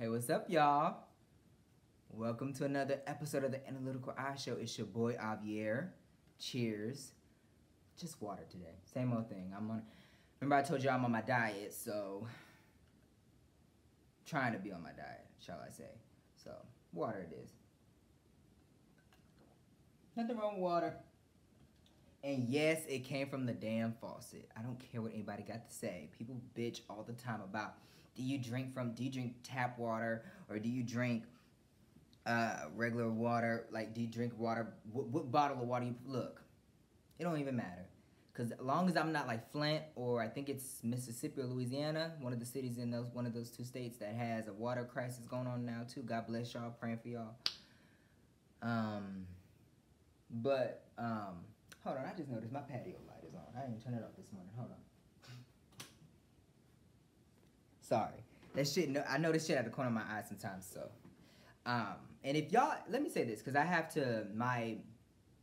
Hey, what's up, y'all? Welcome to another episode of the Analytical Eye Show. It's your boy Aviere. Cheers. Just water today. Same old thing. I'm on. Remember, I told you I'm on my diet, so trying to be on my diet, shall I say? So water it is. Nothing wrong with water. And yes, it came from the damn faucet. I don't care what anybody got to say. People bitch all the time about do you drink from do you drink tap water or do you drink uh, regular water? Like do you drink water? What, what bottle of water you look? It don't even matter. Cause as long as I'm not like Flint or I think it's Mississippi or Louisiana, one of the cities in those one of those two states that has a water crisis going on now too. God bless y'all, praying for y'all. Um, but um, hold on, I just noticed my patio light is on. I didn't turn it off this morning. Hold on. Sorry, that shit. No, I know this shit at the corner of my eye sometimes. So, um, and if y'all, let me say this, cause I have to my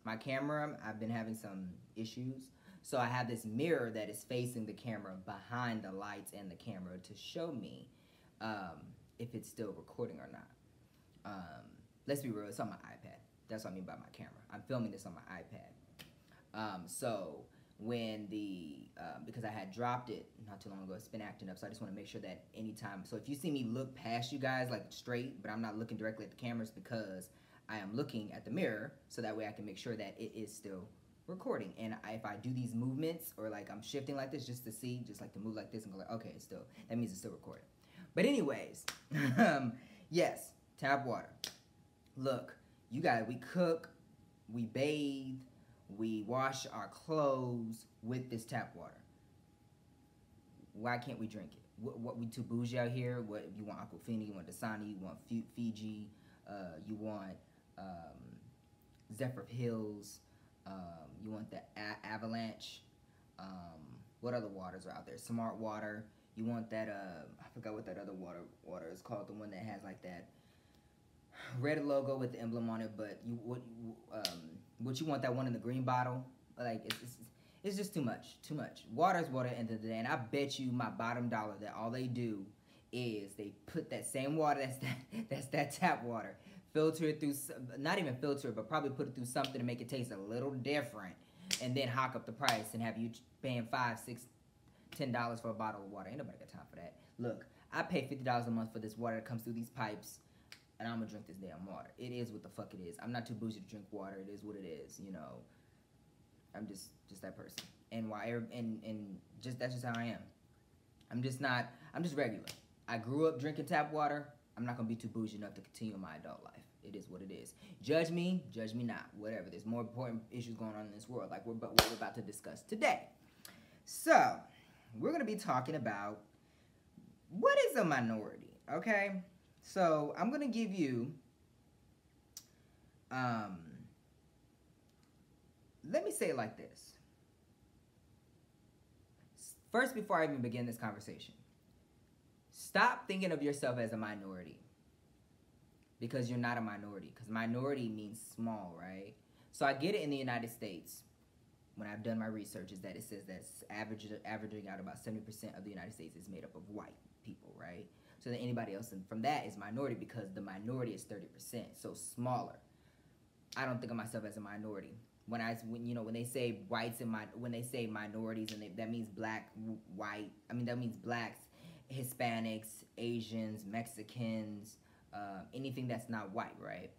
my camera. I've been having some issues. So I have this mirror that is facing the camera behind the lights and the camera to show me um, if it's still recording or not. Um, let's be real, it's on my iPad. That's what I mean by my camera. I'm filming this on my iPad. Um, so when the, uh, because I had dropped it not too long ago, it's been acting up. So I just want to make sure that anytime, so if you see me look past you guys like straight, but I'm not looking directly at the cameras because I am looking at the mirror so that way I can make sure that it is still recording. And I, if I do these movements or like I'm shifting like this just to see, just like to move like this and go like, okay, it's still, that means it's still recording. But anyways, um, yes, tap water. Look, you got we cook, we bathe, we wash our clothes with this tap water. Why can't we drink it? What, what we too bougie out here? What you want Aquafina? You want Dasani? You want Fiji? Uh, you want um, Zephyrhills? Um, you want the Avalanche. Um, what other waters are out there? Smart Water. You want that? Uh, I forgot what that other water water is called. The one that has like that red logo with the emblem on it. But you what um, what you want that one in the green bottle? Like it's, it's it's just too much. Too much. Water is water at the end of the day. And I bet you my bottom dollar that all they do is they put that same water that's that that's that tap water filter it through not even filter it but probably put it through something to make it taste a little different and then hawk up the price and have you paying five six ten dollars for a bottle of water ain't nobody got time for that look i pay fifty dollars a month for this water that comes through these pipes and i'm gonna drink this damn water it is what the fuck it is i'm not too bougie to drink water it is what it is you know i'm just just that person and why er, and and just that's just how i am i'm just not i'm just regular i grew up drinking tap water i'm not gonna be too bougie enough to continue my adult life it is what it is. Judge me, judge me not. Whatever. There's more important issues going on in this world, like we're, what we're about to discuss today. So, we're to be talking about what is a minority, okay? So, I'm going to give you, um, let me say it like this. First, before I even begin this conversation, stop thinking of yourself as a minority because you're not a minority. Because minority means small, right? So I get it in the United States when I've done my research is that it says that averaging out about 70% of the United States is made up of white people, right? So then anybody else And from that is minority because the minority is 30%, so smaller. I don't think of myself as a minority. When I, when you know, when they say whites and my, when they say minorities, and they, that means black, white. I mean, that means blacks, Hispanics, Asians, Mexicans, uh, anything that's not white, right?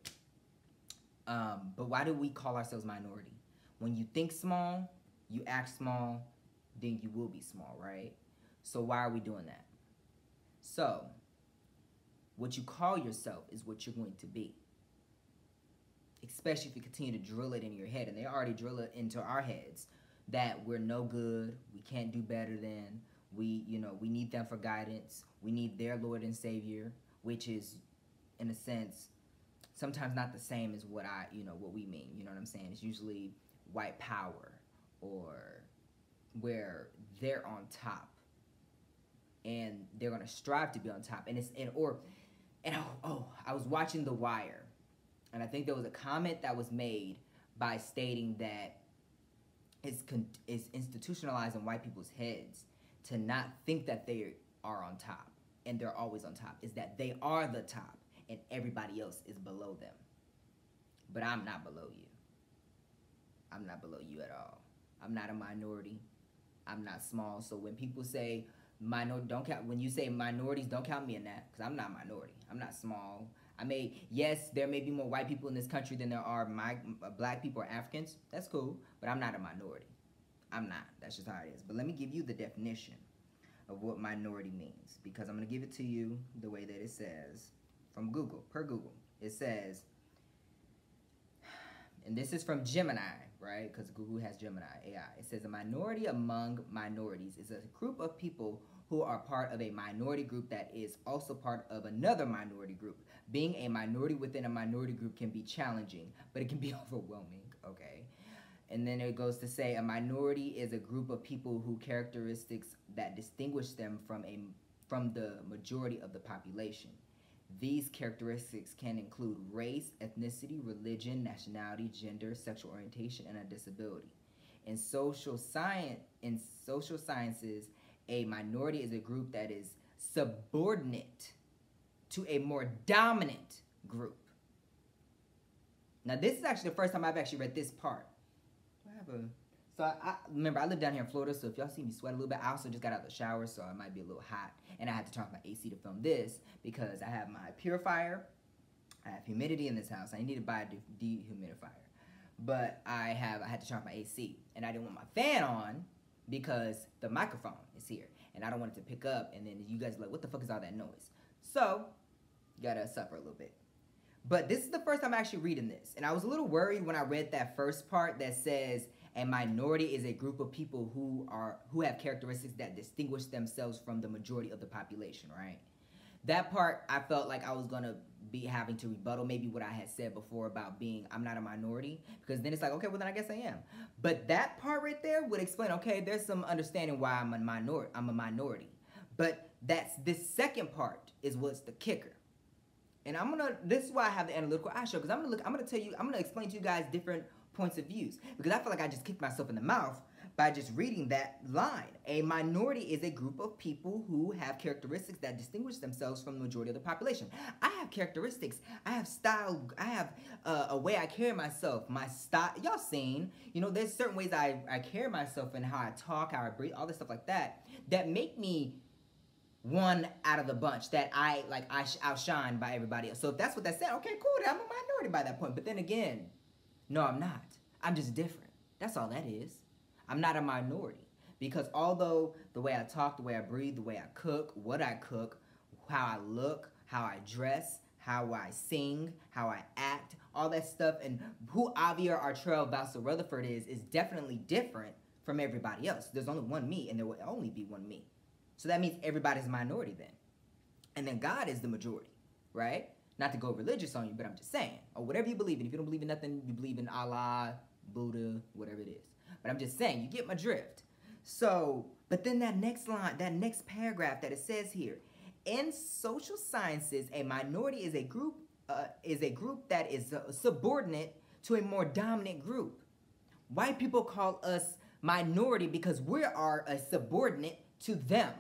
Um, but why do we call ourselves minority? When you think small, you act small, then you will be small, right? So why are we doing that? So, what you call yourself is what you're going to be. Especially if you continue to drill it in your head, and they already drill it into our heads that we're no good, we can't do better than, we, you know, we need them for guidance, we need their Lord and Savior, which is in a sense, sometimes not the same as what I, you know, what we mean. You know what I'm saying? It's usually white power or where they're on top and they're gonna strive to be on top. And it's and or and oh, oh I was watching The Wire, and I think there was a comment that was made by stating that it's con- it's institutionalized in white people's heads to not think that they are on top and they're always on top is that they are the top and everybody else is below them. But I'm not below you. I'm not below you at all. I'm not a minority. I'm not small. So when people say minor, don't count. When you say minorities, don't count me in that because I'm not minority. I'm not small. I may yes, there may be more white people in this country than there are my uh, black people or Africans. That's cool, but I'm not a minority. I'm not. That's just how it is. But let me give you the definition of what minority means because I'm going to give it to you the way that it says from Google, per Google. It says, and this is from Gemini, right? Because Google has Gemini AI. It says a minority among minorities is a group of people who are part of a minority group that is also part of another minority group. Being a minority within a minority group can be challenging, but it can be overwhelming, okay? And then it goes to say a minority is a group of people who characteristics that distinguish them from a from the majority of the population. These characteristics can include race, ethnicity, religion, nationality, gender, sexual orientation, and a disability. In social science, in social sciences, a minority is a group that is subordinate to a more dominant group. Now, this is actually the first time I've actually read this part. I have a so I, I, remember I live down here in Florida, so if y'all see me sweat a little bit, I also just got out of the shower, so it might be a little hot. And I had to turn off my AC to film this because I have my purifier, I have humidity in this house. I need to buy a dehumidifier, but I have I had to turn off my AC, and I didn't want my fan on because the microphone is here, and I don't want it to pick up. And then you guys are like, what the fuck is all that noise? So you gotta suffer a little bit. But this is the first time I'm actually reading this, and I was a little worried when I read that first part that says a minority is a group of people who are who have characteristics that distinguish themselves from the majority of the population, right? That part I felt like I was gonna be having to rebuttal maybe what I had said before about being I'm not a minority because then it's like okay well then I guess I am. But that part right there would explain okay there's some understanding why I'm a minority I'm a minority. But that's this second part is what's the kicker. And I'm gonna this is why I have the analytical eye show because I'm gonna look I'm gonna tell you I'm gonna explain to you guys different points of views because I feel like I just kicked myself in the mouth by just reading that line. A minority is a group of people who have characteristics that distinguish themselves from the majority of the population. I have characteristics. I have style. I have uh, a way I carry myself. My style. Y'all seen? You know, there's certain ways I, I carry myself and how I talk, how I breathe, all this stuff like that that make me one out of the bunch that I like I outshine by everybody else. So if that's what that said, okay, cool. I'm a minority by that point. But then again, no, I'm not. I'm just different. That's all that is. I'm not a minority. Because although the way I talk, the way I breathe, the way I cook, what I cook, how I look, how I dress, how I sing, how I act, all that stuff, and who Aviere Artrell Vassel Rutherford is, is definitely different from everybody else. There's only one me, and there will only be one me. So that means everybody's a minority then. And then God is the majority, right? Not to go religious on you, but I'm just saying, or whatever you believe in. If you don't believe in nothing, you believe in Allah, Buddha, whatever it is. But I'm just saying, you get my drift. So, but then that next line, that next paragraph that it says here, in social sciences, a minority is a group uh, is a group that is uh, subordinate to a more dominant group. White people call us minority because we are a subordinate to them.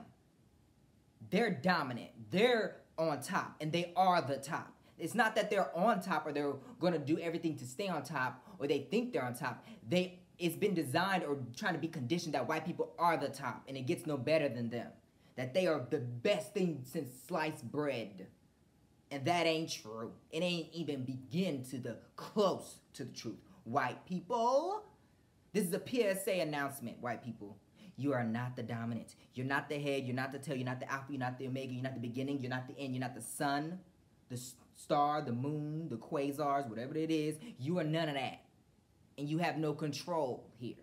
They're dominant. They're on top and they are the top. It's not that they're on top or they're going to do everything to stay on top or they think they're on top. They it's been designed or trying to be conditioned that white people are the top and it gets no better than them. That they are the best thing since sliced bread. And that ain't true. It ain't even begin to the close to the truth. White people, this is a PSA announcement, white people. You are not the dominant. You're not the head. You're not the tail. You're not the alpha. You're not the omega. You're not the beginning. You're not the end. You're not the sun, the star, the moon, the quasars, whatever it is. You are none of that. And you have no control here.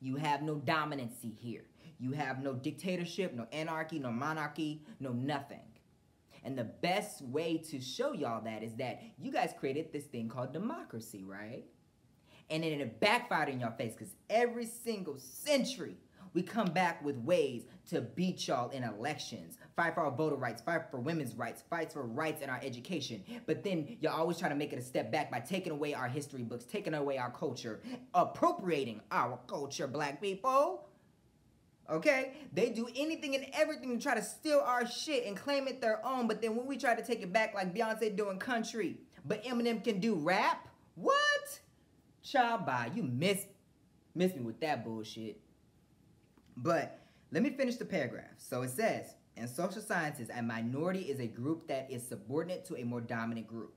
You have no dominancy here. You have no dictatorship, no anarchy, no monarchy, no nothing. And the best way to show y'all that is that you guys created this thing called democracy, right? And then it backfired in your face because every single century we come back with ways to beat y'all in elections, fight for our voter rights, fight for women's rights, fight for rights in our education. But then y'all always try to make it a step back by taking away our history books, taking away our culture, appropriating our culture, black people. Okay? They do anything and everything to try to steal our shit and claim it their own. But then when we try to take it back like Beyonce doing country, but Eminem can do rap? What? Child bye. You miss miss me with that bullshit. But let me finish the paragraph. So it says, in social sciences, a minority is a group that is subordinate to a more dominant group.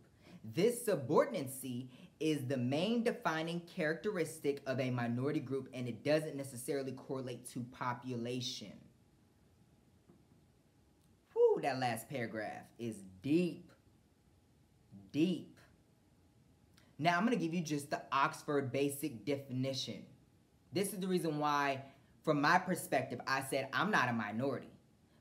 This subordinacy is the main defining characteristic of a minority group and it doesn't necessarily correlate to population. Whew, that last paragraph is deep. Deep. Now I'm going to give you just the Oxford basic definition. This is the reason why, from my perspective, I said I'm not a minority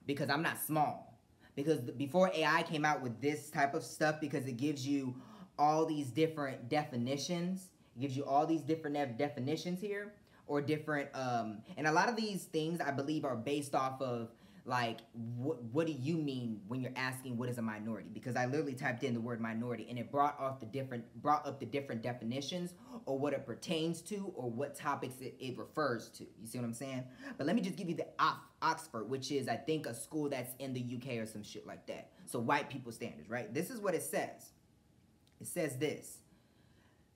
because I'm not small. Because before AI came out with this type of stuff, because it gives you all these different definitions, it gives you all these different definitions here, or different, um, and a lot of these things I believe are based off of like what what do you mean when you're asking what is a minority? Because i literally typed in the word minority and it brought off the different brought up the different definitions or what it pertains to or what topics it, it refers to. You see what i'm saying? But let me just give you the oxford which is i think a school that's in the uk or some shit like that. So white people standards right? This is what it says. It says this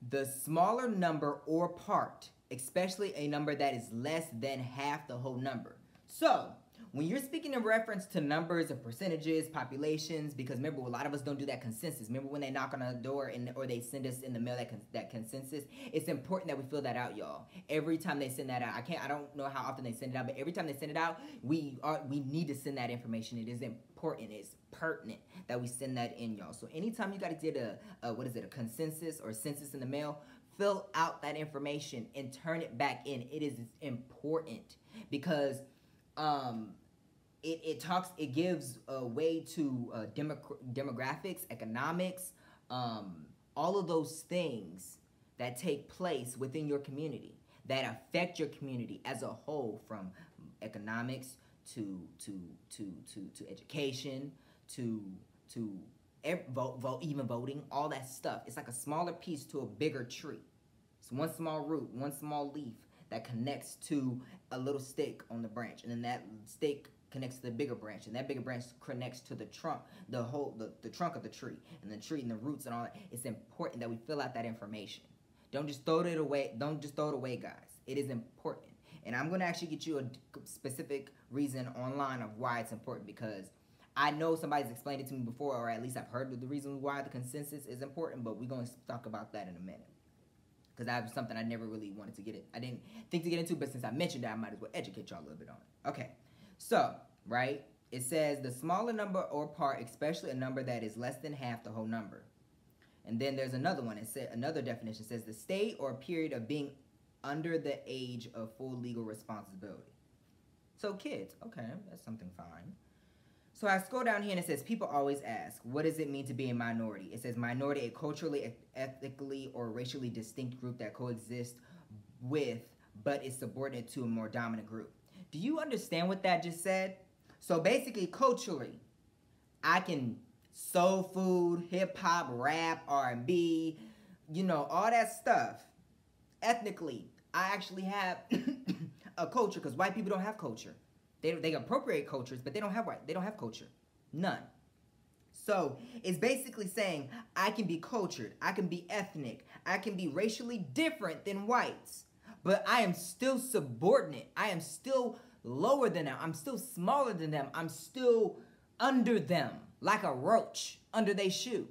the smaller number or part especially a number that is less than half the whole number. So when you're speaking in reference to numbers of percentages, populations, because remember, a lot of us don't do that consensus. Remember when they knock on our door and or they send us in the mail that con- that consensus? It's important that we fill that out, y'all. Every time they send that out, I can't. I don't know how often they send it out, but every time they send it out, we are we need to send that information. It is important. It's pertinent that we send that in, y'all. So anytime you got to get a, a what is it, a consensus or census in the mail, fill out that information and turn it back in. It is important because um it, it talks it gives a way to uh, demographics economics um, all of those things that take place within your community that affect your community as a whole from economics to to to to, to education to to vote, vote even voting all that stuff. It's like a smaller piece to a bigger tree. It's one small root one small leaf that connects to a little stick on the branch and then that stick connects to the bigger branch, and that bigger branch connects to the trunk, the whole, the, the trunk of the tree, and the tree and the roots and all that. It's important that we fill out that information. Don't just throw it away. Don't just throw it away, guys. It is important. And I'm going to actually get you a specific reason online of why it's important because I know somebody's explained it to me before, or at least I've heard the reason why the consensus is important, but we're going to talk about that in a minute. Because I have something I never really wanted to get it. I didn't think to get into, but since I mentioned that, I might as well educate y'all a little bit on it. Okay. So, right, it says the smaller number or part, especially a number that is less than half the whole number. And then there's another one. It said another definition says the state or period of being under the age of full legal responsibility. So kids, okay, that's something fine. So I scroll down here and it says people always ask, what does it mean to be a minority? It says minority, a culturally, ethnically, or racially distinct group that coexists with but is subordinate to a more dominant group. Do you understand what that just said? So basically, culturally, I can soul food, hip hop, rap, R&B, you know, all that stuff. Ethnically, I actually have a culture because white people don't have culture. They, they appropriate cultures, but they don't have white. They don't have culture. None. So it's basically saying I can be cultured, I can be ethnic, I can be racially different than whites, but I am still subordinate. I am still lower than them. I'm still smaller than them. I'm still under them, like a roach under their shoe.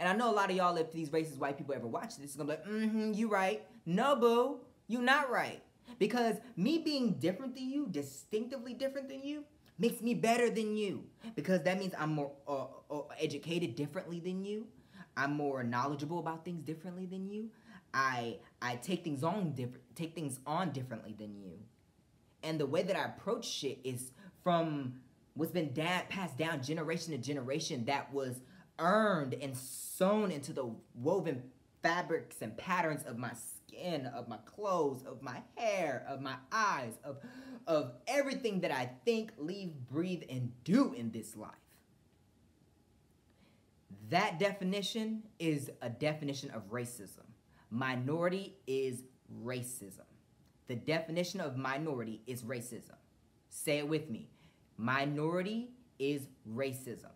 And I know a lot of y'all, if these racist white people ever watch this, is gonna be like, mm-hmm, you right. No, boo, you not right. Because me being different than you, distinctively different than you, makes me better than you. Because that means I'm more uh, uh, educated differently than you. I'm more knowledgeable about things differently than you. I I take things on different take things on differently than you and the way that I approach shit is from what's been da- passed down generation to generation that was earned and sewn into the woven fabrics and patterns of my skin, of my clothes, of my hair, of my eyes, of of everything that I think, leave, breathe, and do in this life. That definition is a definition of racism. Minority is racism. The definition of minority is racism. Say it with me. Minority is racism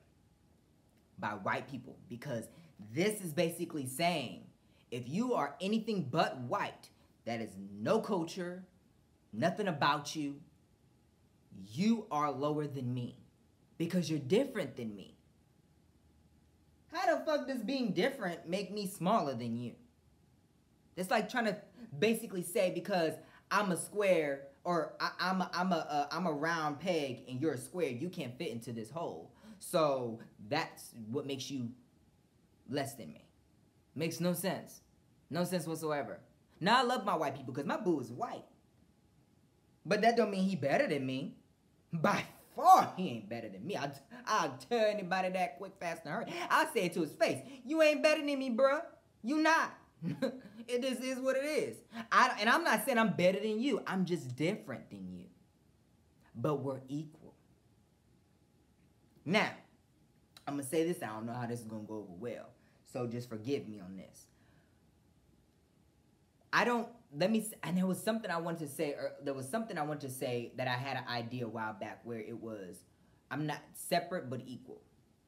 by white people because this is basically saying if you are anything but white, that is no culture, nothing about you, you are lower than me because you're different than me. How the fuck does being different make me smaller than you? It's like trying to basically say because I'm a square or I, am a, I'm a uh, a round peg and you're a square, you can't fit into this hole. So that's what makes you less than me. Makes no sense. No sense whatsoever. Now I love my white people because my boo is white. But that don't mean he better than me. By far, he ain't better than me. I'll, I'll tell anybody that quick, fast, and hurry. I'll say it to his face. You ain't better than me, bruh. You not. it just is what it is. I, and I'm not saying I'm better than you. I'm just different than you. But we're equal. Now, I'm going to say this. I don't know how this is going to go over well. So just forgive me on this. I don't let me and there was something I wanted to say or there was something I wanted to say that I had an idea a while back where it was I'm not separate but equal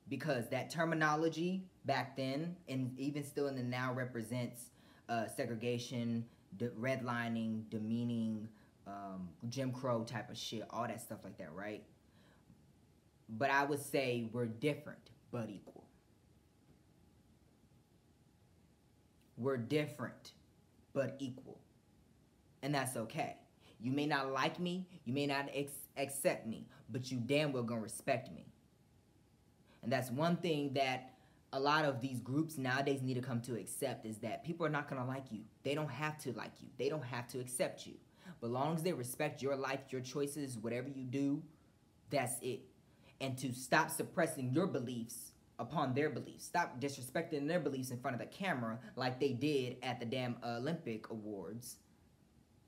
because that terminology back then and even still in the now represents uh, segregation, de- redlining, demeaning, um, Jim Crow type of shit, all that stuff like that, right? But I would say we're different but equal. We're different but equal. And that's okay. You may not like me, you may not ex- accept me, but you damn well gonna respect me. And that's one thing that a lot of these groups nowadays need to come to accept is that people are not gonna like you. They don't have to like you. They don't have to accept you. But long as they respect your life, your choices, whatever you do, that's it. And to stop suppressing your beliefs upon their beliefs. Stop disrespecting their beliefs in front of the camera like they did at the damn Olympic Awards.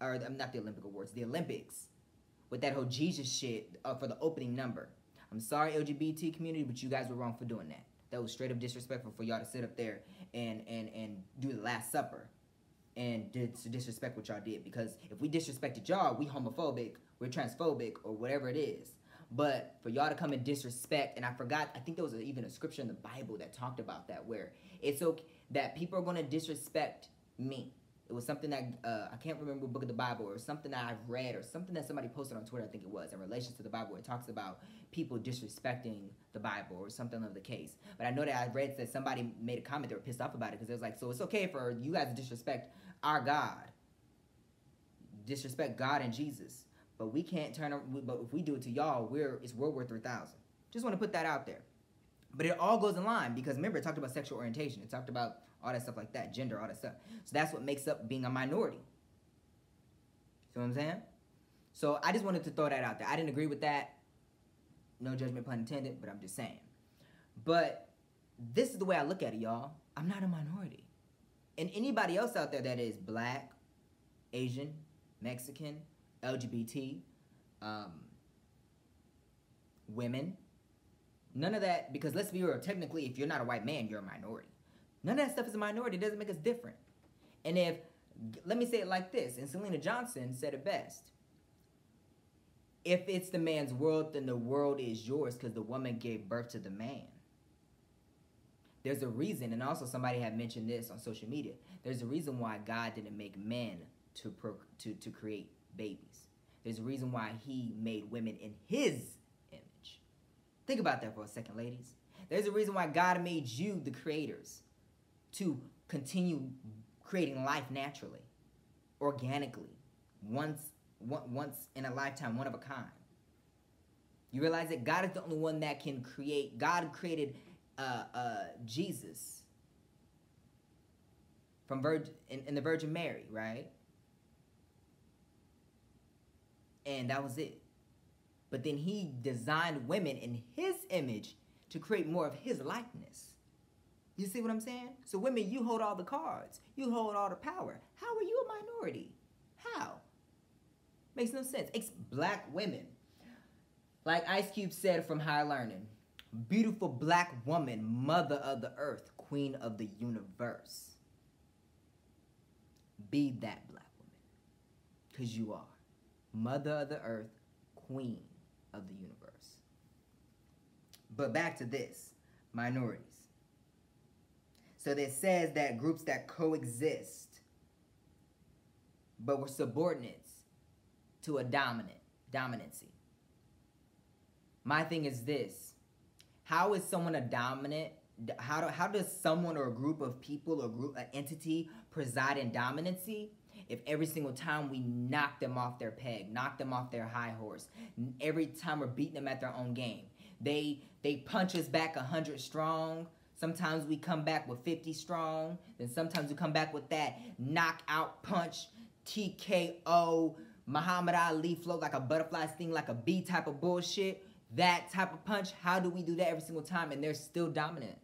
Or, um, not the Olympic Awards, the Olympics. With that whole Jesus shit uh, for the opening number. I'm sorry, LGBT community, but you guys were wrong for doing that. That was straight up disrespectful for y'all to sit up there and, and, and do the Last Supper and did to disrespect what y'all did. Because if we disrespected y'all, we homophobic, we're transphobic, or whatever it is. But for y'all to come and disrespect, and I forgot, I think there was a, even a scripture in the Bible that talked about that, where it's okay that people are to disrespect me. It was something that uh, I can't remember book of the Bible or something that I've read or something that somebody posted on Twitter. I think it was in relation to the Bible. It talks about people disrespecting the Bible or something of the case. But I know that I read that somebody made a comment they were pissed off about it because it was like, so it's okay for you guys to disrespect our God, disrespect God and Jesus. But we can't turn. But if we do it to y'all, we're it's World War three thousand. Just want to put that out there. But it all goes in line because remember it talked about sexual orientation. It talked about all that stuff like that, gender, all that stuff. So that's what makes up being a minority. See what I'm saying? So I just wanted to throw that out there. I didn't agree with that. No judgment, pun intended. But I'm just saying. But this is the way I look at it, y'all. I'm not a minority. And anybody else out there that is black, Asian, Mexican, LGBT, um, women. None of that, because let's be real, technically, if you're not a white man, you're a minority. None of that stuff is a minority. It doesn't make us different. And if, let me say it like this, and Selena Johnson said it best. If it's the man's world, then the world is yours because the woman gave birth to the man. There's a reason, and also somebody had mentioned this on social media. There's a reason why God didn't make men to pro, to to create babies. There's a reason why he made women in his image. Think about that for a second, ladies. There's a reason why God made you the creators to continue creating life naturally, organically, once, once in a lifetime, one of a kind. You realize that God is the only one that can create. God created uh, uh, Jesus from Virgin in, in the Virgin Mary, right? and that was it. But then he designed women in his image to create more of his likeness. You see what I'm saying? So women, you hold all the cards. You hold all the power. How are you a minority? How? Makes no sense. It's black women. Like Ice Cube said from Higher Learning, beautiful black woman, mother of the earth, queen of the universe. Be that black woman. Because you are mother of the earth, queen of the universe. But back to this minorities. So it says that groups that coexist, but were subordinates to a dominant, dominancy. My thing is this how is someone a dominant? How, do, how does someone or a group of people or group, an entity preside in dominancy if every single time we knock them off their peg, knock them off their high horse, every time we're beating them at their own game, they they punch us back 100 strong. Sometimes we come back with 50 strong. Then sometimes we come back with that knockout punch, TKO, Muhammad Ali float like a butterfly sting like a bee type of bullshit. That type of punch, how do we do that every single time and they're still dominant?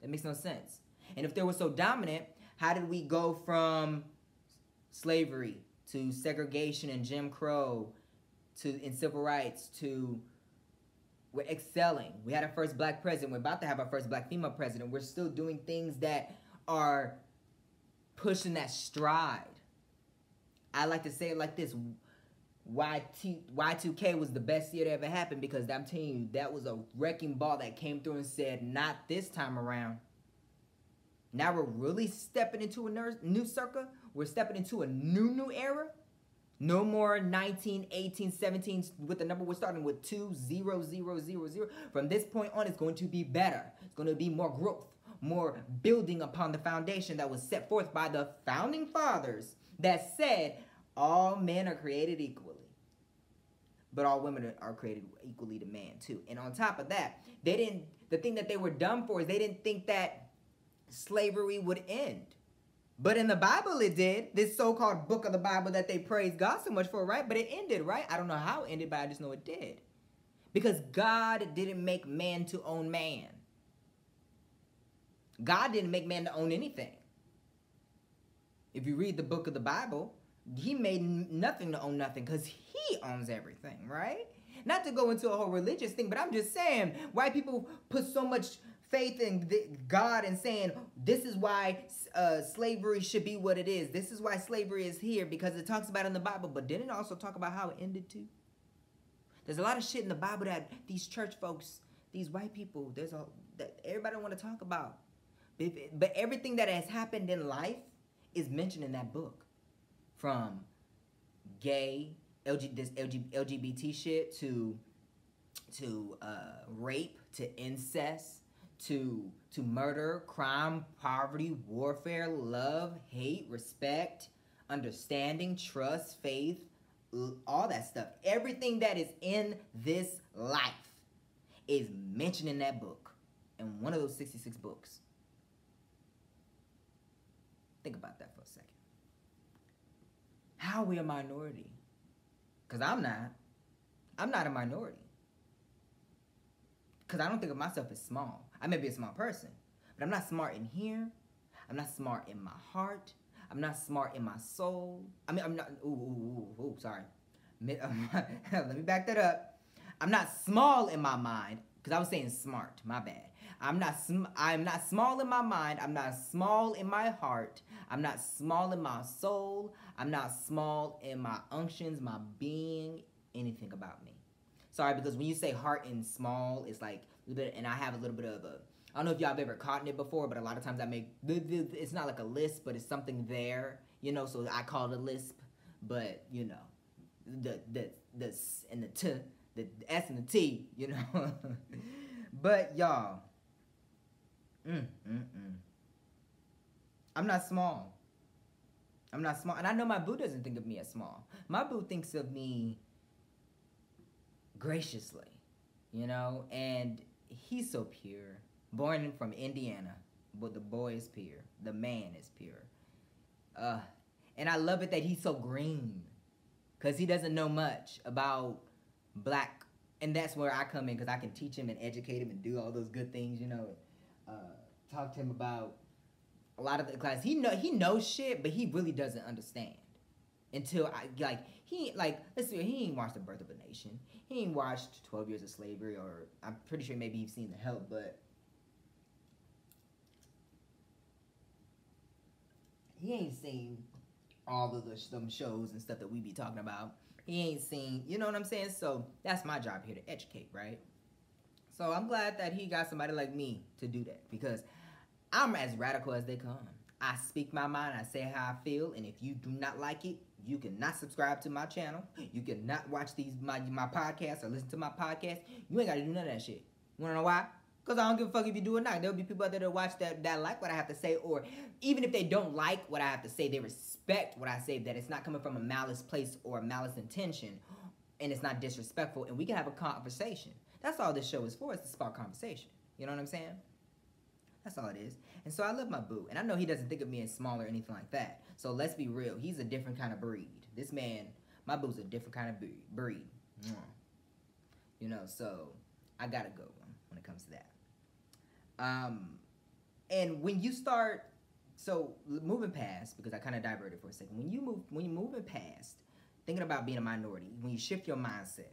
That makes no sense. And if they were so dominant, how did we go from slavery to segregation and Jim Crow to in civil rights to we're excelling. We had our first black president. We're about to have our first black female president. We're still doing things that are pushing that stride. I like to say it like this. YT, Y2K was the best year that ever happened because I'm telling you, that was a wrecking ball that came through and said, not this time around. Now we're really stepping into a new circle. We're stepping into a new, new era. No more 19, 18, 17 with the number. We're starting with 2, 0, 0, 0, 0. From this point on, it's going to be better. It's going to be more growth, more building upon the foundation that was set forth by the founding fathers that said all men are created equally. But all women are created equally to man, too. And on top of that, they didn't, the thing that they were dumb for is they didn't think that slavery would end. But in the Bible, it did. This so called book of the Bible that they praise God so much for, right? But it ended, right? I don't know how it ended, but I just know it did. Because God didn't make man to own man. God didn't make man to own anything. If you read the book of the Bible, he made nothing to own nothing because he owns everything, right? Not to go into a whole religious thing, but I'm just saying why people put so much faith in God and saying, this is why uh, slavery should be what it is. This is why slavery is here because it talks about in the Bible. But didn't it also talk about how it ended too? There's a lot of shit in the Bible that these church folks, these white people, there's a that everybody want to talk about. But everything that has happened in life is mentioned in that book, from gay, LG, this LG, LGBT shit to to uh, rape to incest to to murder, crime, poverty, warfare, love, hate, respect, understanding, trust, faith, all that stuff. Everything that is in this life is mentioned in that book. In one of those 66 books. Think about that for a second. How are we a minority? Because I'm not. I'm not a minority. Because I don't think of myself as small. I may be a small person, but I'm not smart in here. I'm not smart in my heart. I'm not smart in my soul. I mean, I'm not. Ooh, ooh, ooh, ooh sorry. Let me back that up. I'm not small in my mind because I was saying smart. My bad. I'm not. I'm not small in my mind. I'm not small in my heart. I'm not small in my soul. I'm not small in my unctions, my being, anything about me. Sorry, because when you say heart and small, it's like bit, and I have a little bit of a. I don't know if y'all have ever caught it before, but a lot of times I make it's not like a lisp, but it's something there, you know. So I call it a lisp, but you know, the the the and the t, the s and the t, you know. but y'all, mm, mm, mm. I'm not small. I'm not small, and I know my boo doesn't think of me as small. My boo thinks of me graciously, you know, and he's so pure. Born from Indiana, but the boy is pure. The man is pure. Uh, and I love it that he's so green, cause he doesn't know much about black, and that's where I come in, cause I can teach him and educate him and do all those good things, you know. Uh, talk to him about a lot of the class. He know he knows shit, but he really doesn't understand until I like he like let's see he ain't watched the birth of a nation he ain't watched 12 years of slavery or i'm pretty sure maybe he's seen the help but he ain't seen all of the them shows and stuff that we be talking about He ain't seen, you know what I'm saying? So that's my job here to educate, right? So I'm glad that he got somebody like me to do that because I'm as radical as they come. I speak my mind, I say how I feel, and if you do not like it, you cannot subscribe to my channel. You cannot watch these my my podcasts or listen to my podcast. You ain't gotta do none of that shit. You wanna know why? Cause I don't give a fuck if you do or not. There'll be people out there that watch that that like what I have to say, or even if they don't like what I have to say, they respect what I say. That it's not coming from a malice place or a malice intention, and it's not disrespectful, and we can have a conversation. That's all this show is for. Is to spark conversation. You know what I'm saying? That's all it is. And so I love my boo. And I know he doesn't think of me as small or anything like that. So let's be real. He's a different kind of breed. This man, my boo's a different kind of breed. You know, so I gotta go when it comes to that. Um, and when you start, so moving past, because I kind of diverted for a second. When you move, when you're moving past, thinking about being a minority, when you shift your mindset,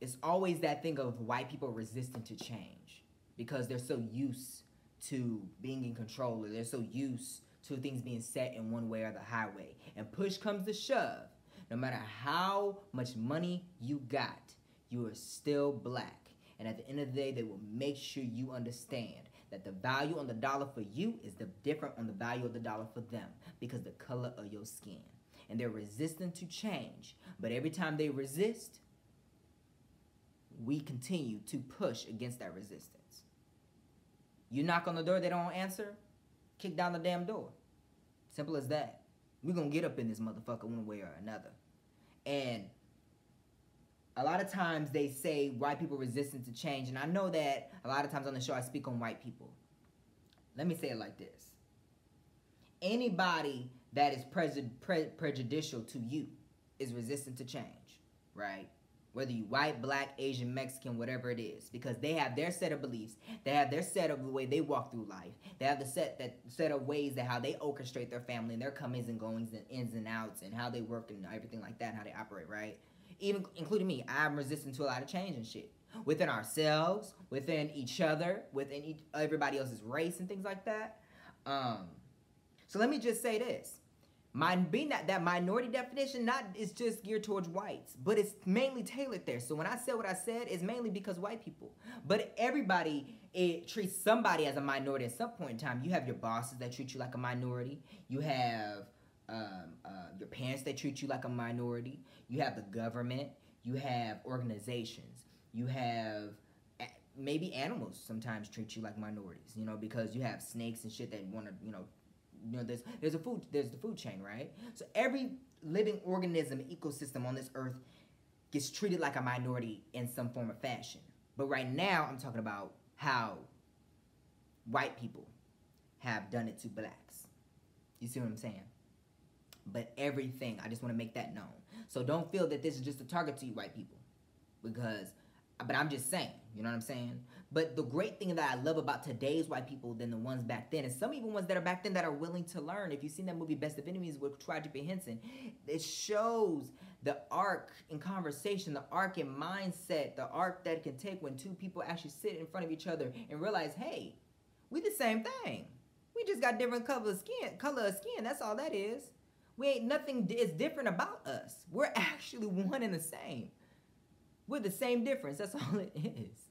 it's always that thing of white people resistant to change because they're so used to being in control or they're so used to things being set in one way or the highway. And push comes to shove. No matter how much money you got, you are still black. And at the end of the day, they will make sure you understand that the value on the dollar for you is the different on the value of the dollar for them because the color of your skin. And they're resistant to change. But every time they resist, we continue to push against that resistance. You knock on the door, they don't answer, kick down the damn door. Simple as that. We're gonna get up in this motherfucker one way or another. And a lot of times they say white people resistant to change, and I know that a lot of times on the show I speak on white people. Let me say it like this. Anybody that is pre- prejudicial to you is resistant to change, right? Whether you white, black, Asian, Mexican, whatever it is, because they have their set of beliefs, they have their set of the way they walk through life, they have the set that set of ways that how they orchestrate their family and their comings and goings and ins and outs and how they work and everything like that, how they operate, right? Even including me, I'm resistant to a lot of change and shit within ourselves, within each other, within each, everybody else's race and things like that. Um, so let me just say this my, being that, that minority definition not is just geared towards whites, but it's mainly tailored there. So when I said what I said, it's mainly because white people. But everybody it treats somebody as a minority at some point in time. You have your bosses that treat you like a minority. You have um, uh, your parents that treat you like a minority. You have the government. You have organizations. You have maybe animals sometimes treat you like minorities. You know because you have snakes and shit that want to you know you know there's there's a food there's the food chain right? So every living organism ecosystem on this earth gets treated like a minority in some form or fashion. But right now i'm talking about how white people have done it to blacks. You see what i'm saying? But everything i just want to make that known. So don't feel that this is just a target to you white people because but i'm just saying you know what i'm saying but the great thing that I love about today's white people than the ones back then, and some even ones that are back then that are willing to learn. If you've seen that movie Best of Enemies with Taraji P. Henson, it shows the arc in conversation, the arc in mindset, the arc that it can take when two people actually sit in front of each other and realize, hey, we the same thing. We just got different color of skin, color of skin. That's all that is. We ain't nothing is different about us. We're actually one and the same. We're the same difference. That's all it is.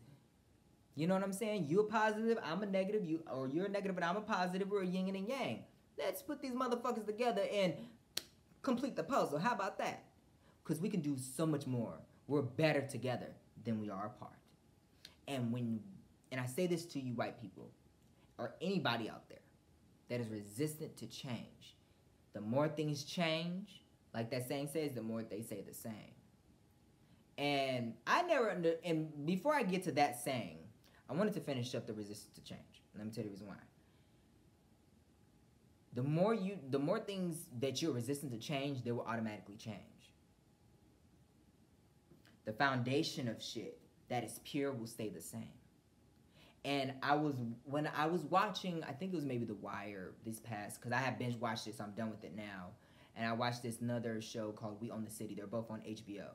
You know what I'm saying? You're positive, I'm a negative, you or you're a negative and I'm a positive, we're a yin and a yang. Let's put these motherfuckers together and complete the puzzle. How about that? Because we can do so much more. We're better together than we are apart. And when and I say this to you white people or anybody out there that is resistant to change, the more things change, like that saying says, the more they say the same. And I never and before I get to that saying, I wanted to finish up the resistance to change. Let me tell you the reason why. The more you, the more things that you're resistant to change, they will automatically change. The foundation of shit that is pure will stay the same. And I was when I was watching, I think it was maybe The Wire this past, because I have binge watched it, so I'm done with it now. And I watched this another show called We Own the City. They're both on HBO.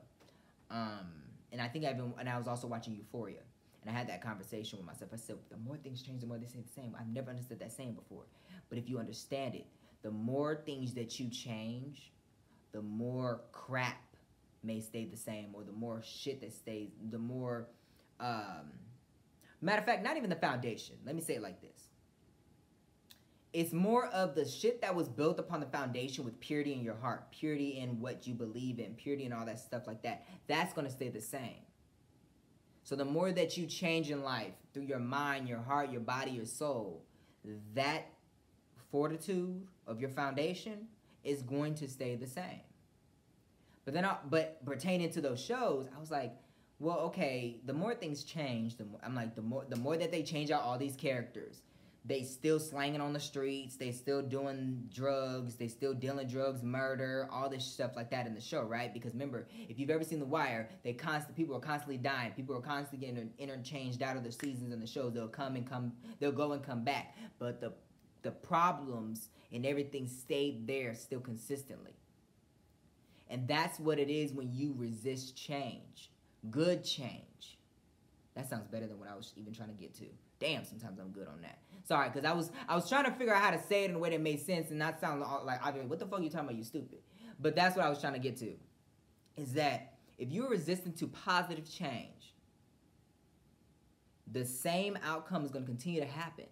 Um, and I think I've been, and I was also watching Euphoria. And I had that conversation with myself. I said, the more things change, the more they stay the same. I've never understood that saying before. But if you understand it, the more things that you change, the more crap may stay the same, or the more shit that stays, the more. Um, matter of fact, not even the foundation. Let me say it like this. It's more of the shit that was built upon the foundation with purity in your heart, purity in what you believe in, purity and all that stuff like that. That's going to stay the same. So the more that you change in life through your mind, your heart, your body, your soul, that fortitude of your foundation is going to stay the same. But then, I, but pertaining to those shows, I was like, well, okay. The more things change, the more I'm like, the more the more that they change out all these characters, they still slanging on the streets, they still doing drugs, they still dealing drugs, murder, all this stuff like that in the show, right? Because remember, if you've ever seen The Wire, they constant people are constantly dying, people are constantly getting interchanged out of the seasons and the shows. They'll come and come, they'll go and come back, but the the problems and everything stayed there still consistently. And that's what it is when you resist change. Good change. That sounds better than what I was even trying to get to. Damn, sometimes I'm good on that. Sorry, because I was I was trying to figure out how to say it in a way that made sense and not sound like I mean, what the fuck you talking about? You stupid. But that's what I was trying to get to. Is that if you're resistant to positive change, the same outcome is going to continue to happen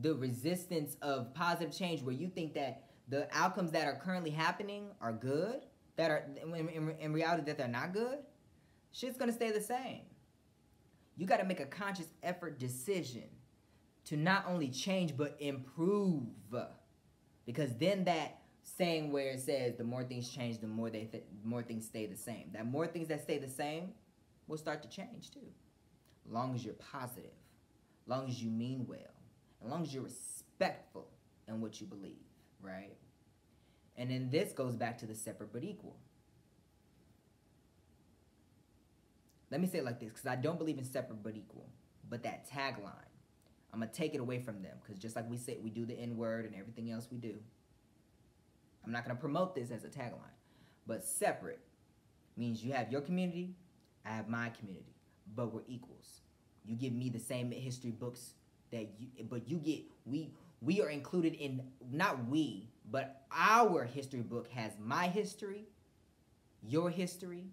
the resistance of positive change where you think that the outcomes that are currently happening are good that are in, in, in reality that they're not good shit's gonna stay the same you got to make a conscious effort decision to not only change but improve because then that saying where it says the more things change the more they th- more things stay the same that more things that stay the same will start to change too long as you're positive long as you mean well as long as you're respectful in what you believe, right? And then this goes back to the separate but equal. Let me say it like this, because I don't believe in separate but equal. But that tagline, I'm gonna take it away from them, because just like we said, we do the N word and everything else we do. I'm not gonna promote this as a tagline, but separate means you have your community, I have my community, but we're equals. You give me the same history books that you but you get we we are included in not we but our history book has my history your history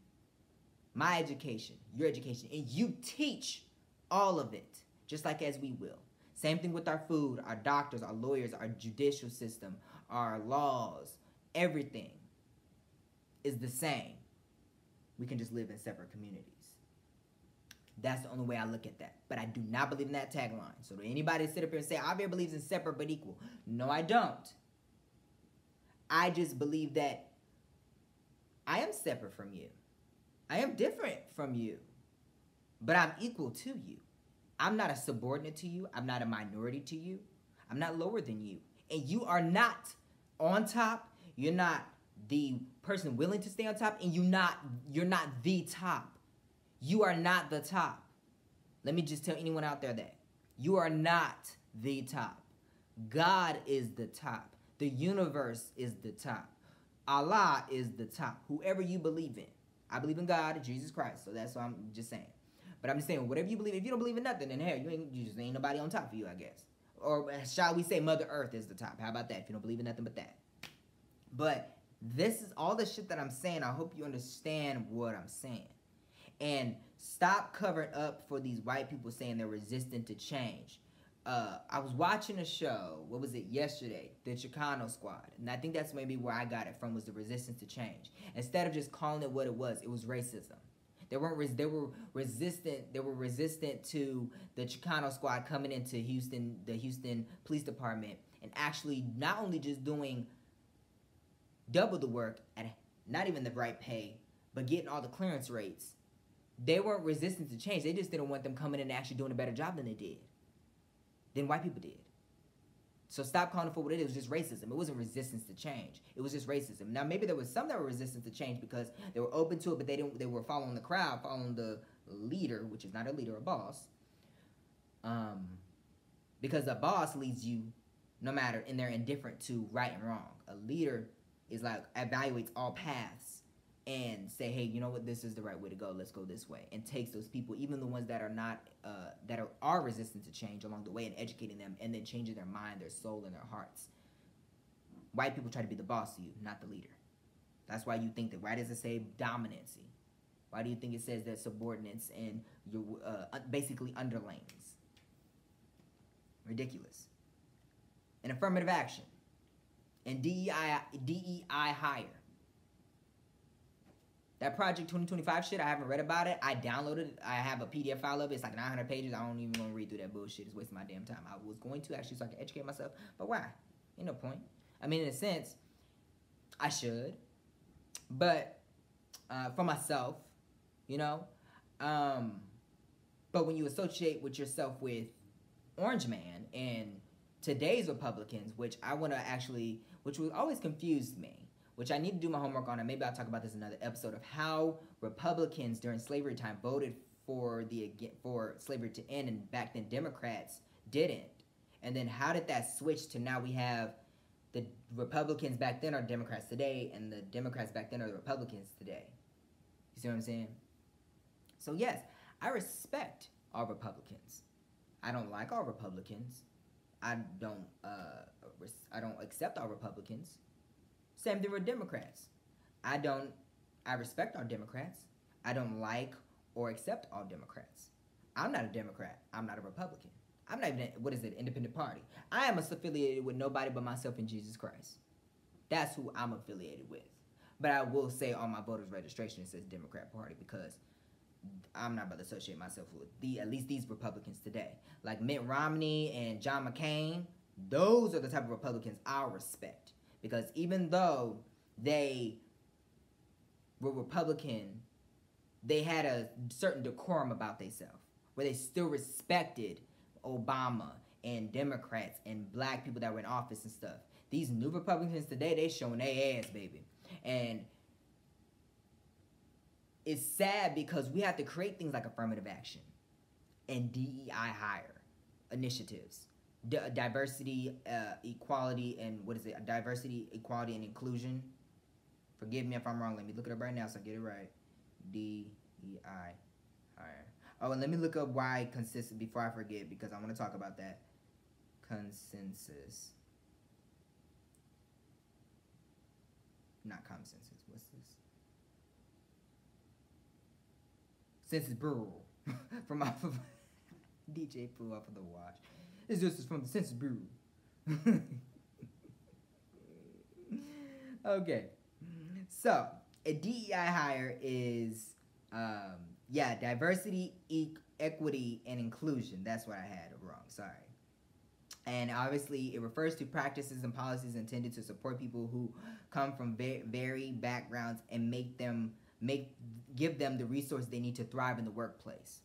my education your education and you teach all of it just like as we will same thing with our food our doctors our lawyers our judicial system our laws everything is the same we can just live in separate communities that's the only way I look at that. But I do not believe in that tagline. So to anybody sit up here and say, Aviere believes in separate but equal. No, I don't. I just believe that I am separate from you. I am different from you. But I'm equal to you. I'm not a subordinate to you. I'm not a minority to you. I'm not lower than you. And you are not on top. You're not the person willing to stay on top and you not you're not the top. You are not the top. Let me just tell anyone out there that you are not the top. God is the top. The universe is the top. Allah is the top. Whoever you believe in. I believe in God, Jesus Christ. So that's what I'm just saying. But I'm just saying, whatever you believe, if you don't believe in nothing, then hell, you, ain't, you just ain't nobody on top of you, I guess. Or shall we say, Mother Earth is the top? How about that? If you don't believe in nothing but that. But this is all the shit that I'm saying. I hope you understand what I'm saying and stop covering up for these white people saying they're resistant to change. Uh, I was watching a show. What was it yesterday? The Chicano Squad, and I think that's maybe where I got it from was the resistance to change. Instead of just calling it what it was, it was racism. They weren't. They were resistant. They were resistant to the Chicano Squad coming into Houston, the Houston Police Department, and actually not only just doing double the work at not even the right pay, but getting all the clearance rates they weren't resistant to change. They just didn't want them coming in and actually doing a better job than they did, than white people did. So stop calling it for what it is. It was just racism. It wasn't resistance to change. It was just racism. Now maybe there was some that were resistant to change because they were open to it, but they didn't. They were following the crowd, following the leader, which is not a leader, a boss. Um, because a boss leads you, no matter, and they're indifferent to right and wrong. A leader is like evaluates all paths and say, hey, you know what, this is the right way to go. Let's go this way, and takes those people, even the ones that are not uh, that are, are resistant to change along the way, and educating them, and then changing their mind, their soul, and their hearts. White people try to be the boss of you, not the leader. That's why you think that. Why does it say dominancy? Why do you think it says that subordinates and your uh, basically underlings? Ridiculous. And affirmative action. And DEI, DEI hire. That Project 2025 shit, I haven't read about it. I downloaded it. I have a PDF file of it. It's like 900 pages. I don't even want to read through that bullshit. It's wasting my damn time. I was going to actually so I can educate myself. But why? Ain't no point. I mean, in a sense, I should. But uh, for myself, you know? Um, but when you associate with yourself with Orange Man and today's Republicans, which I want to actually, which was always confused me which I need to do my homework on, and maybe I'll talk about this in another episode of how Republicans during slavery time voted for the for slavery to end, and back then Democrats didn't. And then how did that switch to now we have the Republicans back then are Democrats today, and the Democrats back then are the Republicans today. You see what I'm saying? So yes, I respect all Republicans. I don't like all Republicans. I don't. Uh, I don't accept all Republicans. Same thing with Democrats. I don't, I respect our Democrats. I don't like or accept all Democrats. I'm not a Democrat. I'm not a Republican. I'm not even, what is it, independent party. I am affiliated with nobody but myself and Jesus Christ. That's who I'm affiliated with. But I will say on my voter's registration it says Democrat Party because I'm not about to associate myself with the at least these Republicans today. Like Mitt Romney and John McCain, those are the type of Republicans I respect. Because even though they were Republican, they had a certain decorum about themselves, where they still respected Obama and Democrats and black people that were in office and stuff. These new Republicans today, they showing their ass, baby. And it's sad because we have to create things like affirmative action and DEI hire initiatives D- diversity, uh, equality, and what is it? Diversity, equality, and inclusion. Forgive me if I'm wrong. Let me look it up right now so I get it right. D E I. Oh, and let me look up why consensus before I forget because I want to talk about that consensus. Not common consensus. What's this? Census Bureau from off of DJ Pooh off of the Wash. It's just from the Census Bureau. okay. So, a DEI hire is, um, yeah, diversity, e- equity, and inclusion. That's what I had wrong. Sorry. And obviously, it refers to practices and policies intended to support people who come from varied backgrounds and make them make give them the resources they need to thrive in the workplace.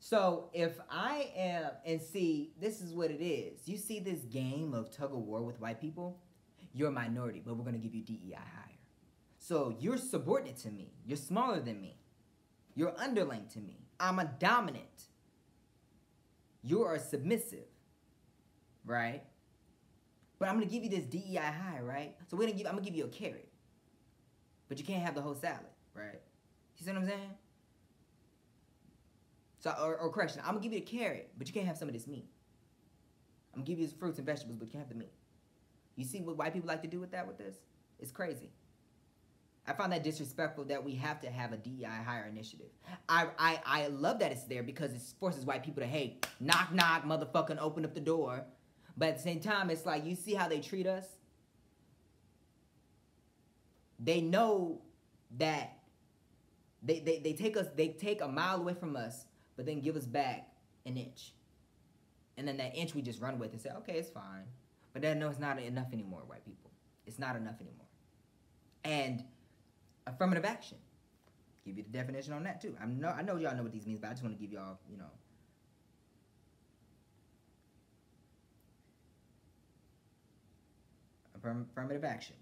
So if I am, and see, this is what it is. You see this game of tug of war with white people? You're a minority, but we're going to give you DEI hire. So you're subordinate to me. You're smaller than me. You're underling to me. I'm a dominant. You are submissive, right? But I'm gonna give you this DEI high, right? So we're gonna give. I'm gonna give you a carrot, but you can't have the whole salad, right? You see what I'm saying? So, or, or correction, I'm gonna give you a carrot, but you can't have some of this meat. I'm gonna give you fruits and vegetables, but you can't have the meat. You see what white people like to do with that with this? It's crazy. I find that disrespectful that we have to have a DEI hire initiative. I, I, I love that it's there because it forces white people to, hey, knock, knock, motherfucking open up the door. But at the same time, it's like, you see how they treat us? They know that they, they, they take us, they take a mile away from us but then give us back an inch. And then that inch we just run with and say, okay, it's fine. But then no, it's not enough anymore, white people. It's not enough anymore. And affirmative action. Give you the definition on that too. I know I know y'all know what these means, but I just want to give y'all, you know. Affirmative action.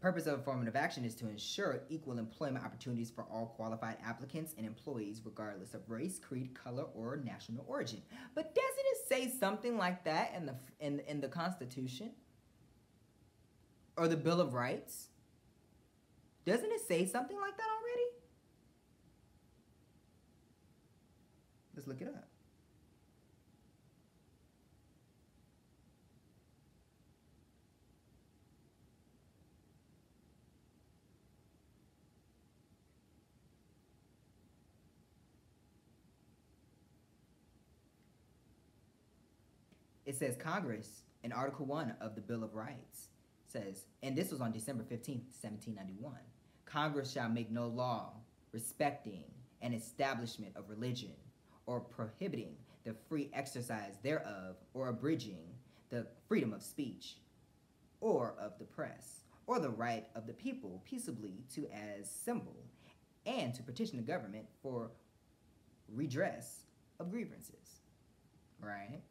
Purpose of affirmative action is to ensure equal employment opportunities for all qualified applicants and employees, regardless of race, creed, color, or national origin. But doesn't it say something like that in the in, in the Constitution or the Bill of Rights? Doesn't it say something like that already? Let's look it up. It says Congress in Article 1 of the Bill of Rights says, and this was on December 15th, 1791 Congress shall make no law respecting an establishment of religion or prohibiting the free exercise thereof or abridging the freedom of speech or of the press or the right of the people peaceably to assemble and to petition the government for redress of grievances. Right?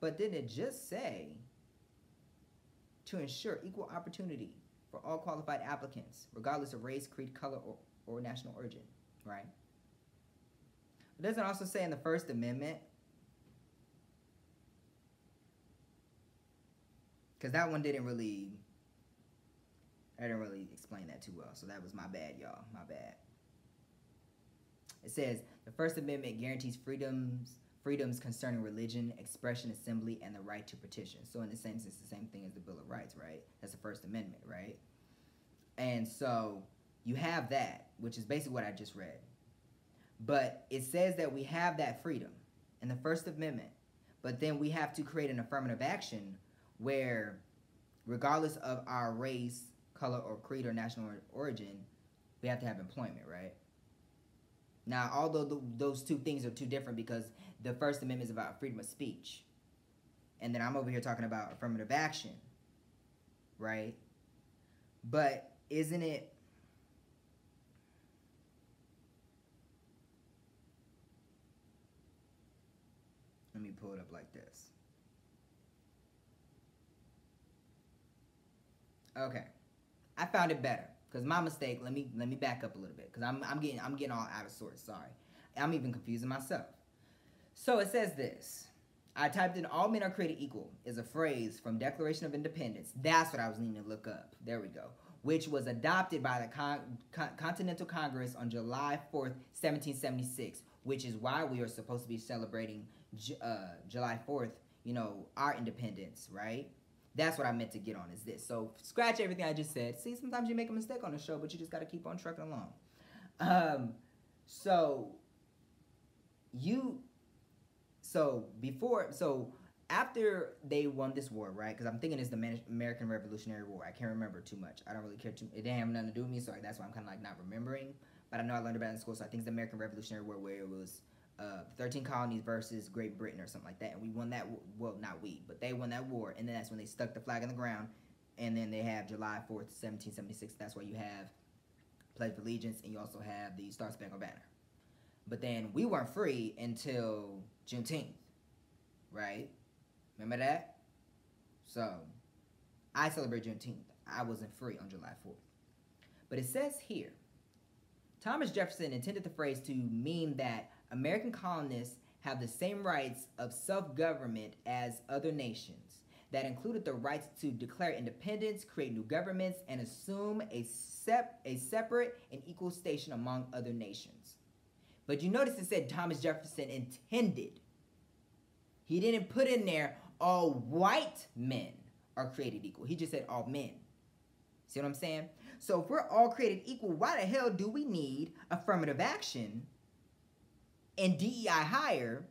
But didn't it just say to ensure equal opportunity for all qualified applicants, regardless of race, creed, color, or, or national origin, right? It doesn't also say in the First Amendment, because that one didn't really, I didn't really explain that too well, so that was my bad, y'all, my bad. It says the First Amendment guarantees freedoms freedoms concerning religion, expression, assembly, and the right to petition. So in the same sense, it's the same thing as the Bill of Rights, right? That's the First Amendment, right? And so you have that, which is basically what I just read. But it says that we have that freedom in the First Amendment, but then we have to create an affirmative action where, regardless of our race, color, or creed or national origin, we have to have employment, right? Now, although the, those two things are too different because the First Amendment is about freedom of speech, and then I'm over here talking about affirmative action, right? But isn't it Let me pull it up like this. Okay. I found it better. Cause my mistake. Let me let me back up a little bit. Cause I'm I'm getting I'm getting all out of sorts. Sorry, I'm even confusing myself. So it says this. I typed in "all men are created equal" is a phrase from Declaration of Independence. That's what I was needing to look up. There we go. Which was adopted by the Con Con Continental Congress on July 4th, 1776. Which is why we are supposed to be celebrating uh, July 4th. You know our independence, right? That's what I meant to get on is this. So scratch everything I just said. See, sometimes you make a mistake on the show, but you just got to keep on trucking along. Um, so you, so before, so after they won this war, right? Because I'm thinking it's the American Revolutionary War. I can't remember too much. I don't really care too. It didn't have nothing to do with me, so that's why I'm kind of like not remembering. But I know I learned about it in school, so I think it's the American Revolutionary War where it was uh, 13 colonies versus Great Britain or something like that. And we won that, well, not we, but they won that war. And then that's when they stuck the flag in the ground. And then they have July 4th, 1776. That's why you have Pledge of Allegiance and you also have the Star Spangled Banner. But then we weren't free until Juneteenth, right? Remember that? So I celebrate Juneteenth. I wasn't free on July 4th. But it says here, Thomas Jefferson intended the phrase to mean that American colonists have the same rights of self-government as other nations. That included the rights to declare independence, create new governments, and assume a, sep- a separate and equal station among other nations. But you notice it said Thomas Jefferson intended. He didn't put in there all white men are created equal. He just said all men. See what I'm saying? So if we're all created equal, why the hell do we need affirmative action in DEI Hire,